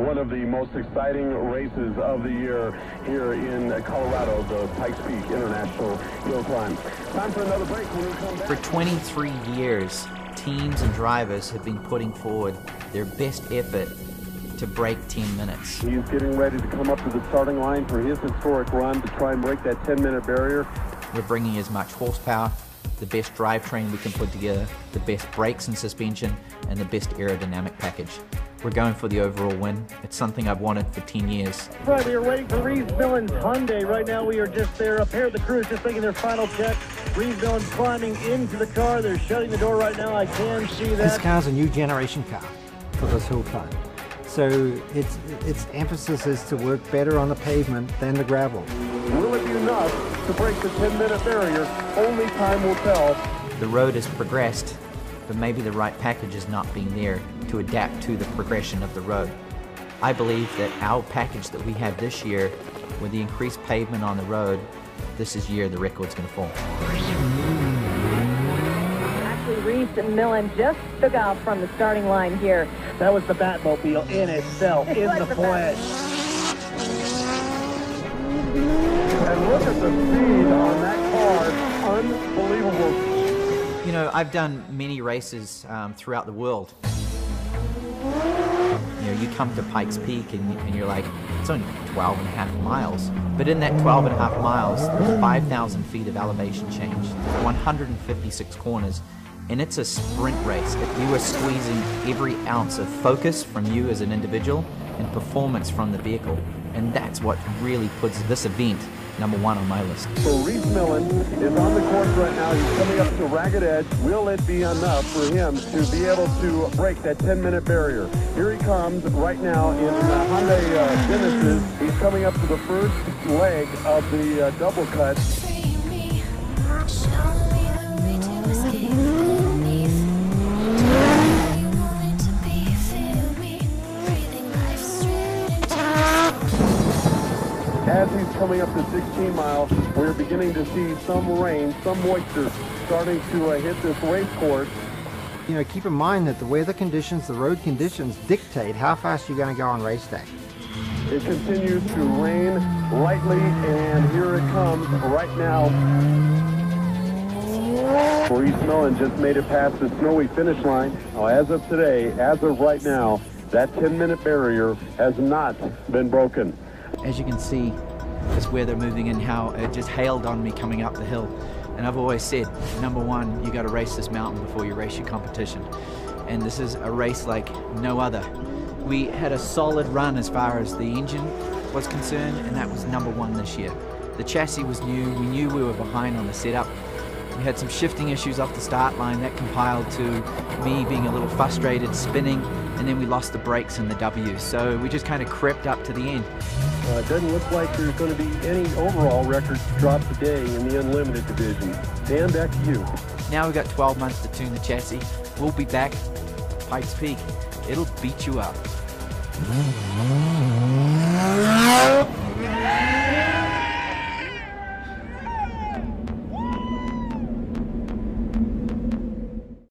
one of the most exciting races of the year here in Colorado, the Pikes Peak International Hill Climb. Time for another break when we come back. For 23 years, teams and drivers have been putting forward their best effort to break 10 minutes. He's getting ready to come up to the starting line for his historic run to try and break that 10-minute barrier. We're bringing as much horsepower, the best drivetrain we can put together, the best brakes and suspension, and the best aerodynamic package. We're going for the overall win. It's something I've wanted for 10 years. Right, we are waiting for Rhys Millen's Hyundai. Right now, we are just there. Up here, the crew is just making their final check. Rhys Millen's climbing into the car. They're shutting the door right now. I can see that. This car's a new generation car for this hill climb. So its its emphasis is to work better on the pavement than the gravel. Will it be enough to break the 10-minute barrier? Only time will tell. The road has progressed, but maybe the right package is not being there to adapt to the progression of the road. I believe that our package that we have this year, with the increased pavement on the road, this is year the record's going to fall. Actually, Rhys Millen just took off from the starting line here. That was the Batmobile in itself, in the the flesh. And look at the speed on that car. Unbelievable. You know, I've done many races um, throughout the world. You know, you come to Pikes Peak and, and you're like, it's only 12 and a half miles. But in that 12 and a half miles, there's 5,000 feet of elevation change, 156 corners, and it's a sprint race. You are squeezing every ounce of focus from you as an individual and performance from the vehicle. And that's what really puts this event number one on my list. So Rhys Millen is on the course right now. He's coming up to Ragged Edge. Will it be enough for him to be able to break that 10-minute barrier? Here he comes right now in the Hyundai uh, Genesis. He's coming up to the first leg of the uh, double cut. As he's coming up to 16 miles, we're beginning to see some rain, some moisture starting to uh, hit this race course. You know, keep in mind that the weather conditions, the road conditions dictate how fast you're going to go on race day. It continues to rain lightly, and here it comes right now. Maurice Millen just made it past the snowy finish line. Now, as of today, as of right now, that 10-minute barrier has not been broken. As you can see, is where they're moving and how it just hailed on me coming up the hill. And I've always said, number one, you got to race this mountain before you race your competition. And this is a race like no other. We had a solid run as far as the engine was concerned, and that was number one this year. The chassis was new. We knew we were behind on the setup. We had some shifting issues off the start line that compiled to me being a little frustrated, spinning, and then we lost the brakes in the W. So we just kind of crept up to the end. Uh, it doesn't look like there's going to be any overall records dropped today in the Unlimited division. Dan, back to you. Now we've got 12 months to tune the chassis. We'll be back. Pikes Peak. It'll beat you up.